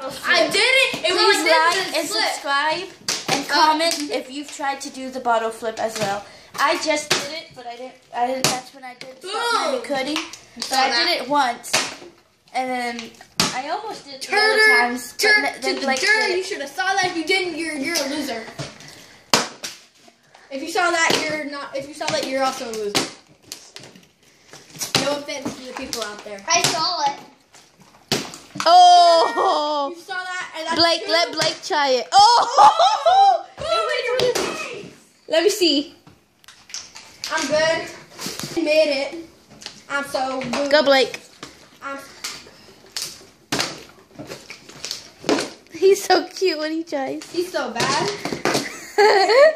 I did it. It Please was like like this and flip. subscribe and comment if you've tried to do the bottle flip as well. I just did it, but I didn't. I didn't. That's when I did start my Boom. recording. But I that. did it once, and then I almost did it the Turn other her, times. but turn th- to then the Blake dirt. did You it. should have saw that. If you didn't, you're you're a loser. If you saw that, you're not. If you saw that, you're also a loser. No offense to the people out there. I saw it. Oh, You saw that, and that's Blake, true. let Blake try it. Oh, Oh, it went in your face. let me see. I'm good. I made it. I'm so good. Go, Blake. I'm He's so cute when he tries. He's so bad.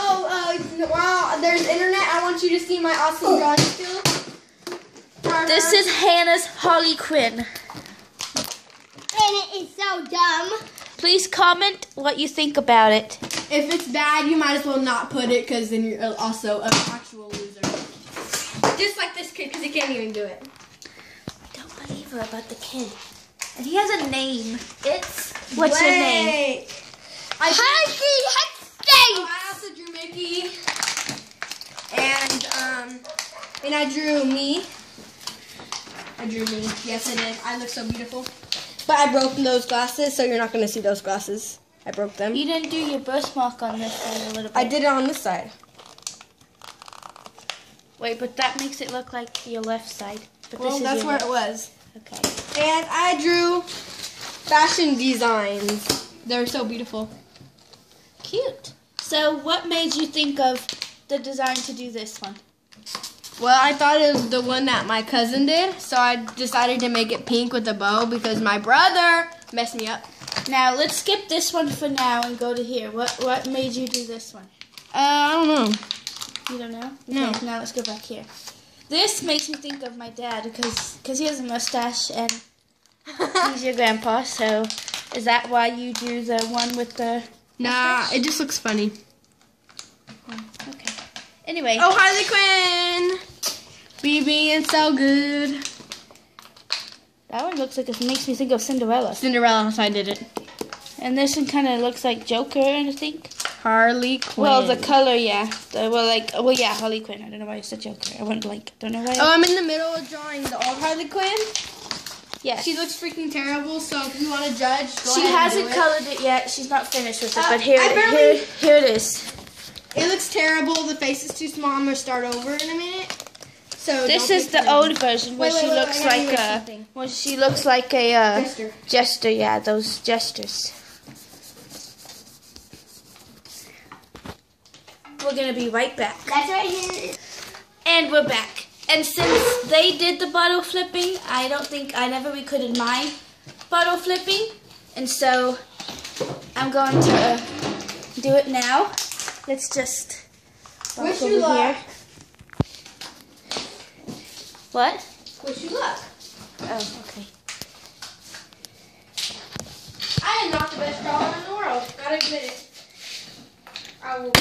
Oh, uh, wow, there's internet. I want you to see my awesome drawing skills. This is Hannah's Harley Quinn. And it is so dumb. Please comment what you think about it. If it's bad, you might as well not put it because then you're also an actual loser. Just like this kid because he can't even do it. Don't believe her about the kid. And he has a name. It's what's your name? I, oh, I also drew Mickey. And, um, and I drew me. I drew me. Yes, I did. I look so beautiful. But I broke those glasses, so you're not going to see those glasses. I broke them. You didn't do your birthmark on this side a little bit. I did it on this side. Wait, but that makes it look like your left side. But Well, this is that's where left. it was. Okay. And I drew fashion designs. They're so beautiful. Cute. So, what made you think of the design to do this one? Well, I thought it was the one that my cousin did, so I decided to make it pink with a bow because my brother messed me up. Now, let's skip this one for now and go to here. What what made you do this one? Uh, I don't know. You don't know? No. Okay, now let's go back here. This makes me think of my dad because cause he has a mustache and he's your grandpa. So, is that why you drew the one with the? Nah, it just looks funny. Anyway, Oh, Harley Quinn! Be being so good. that one looks like it makes me think of Cinderella. Cinderella, so I did it. And this one kind of looks like Joker, I think. Harley Quinn. Well, the color, yeah. The, well, like, well, yeah, Harley Quinn. I don't know why it's a Joker. I went blank. Don't know why. Oh, I'm in the middle of drawing the old Harley Quinn. yes. She looks freaking terrible, so if you want to judge, go She ahead hasn't it. colored it yet. She's not finished with it. Uh, but here, barely- here, here it is. It looks terrible. The face is too small. I'm gonna start over in a minute. So This is the one. old version where Wait, wait, she wait, looks I like a. something. Well, she looks like a uh, Jester. jester. Yeah, those jesters. We're gonna be right back. That's right here. And we're back. And since they did the bottle flipping, I don't think I never recorded my bottle flipping. And so I'm going to uh, do it now. Let's just Wish you luck. here. What? Wish you luck. Oh, okay. I am not the best drawer in the world. Gotta admit it. I will.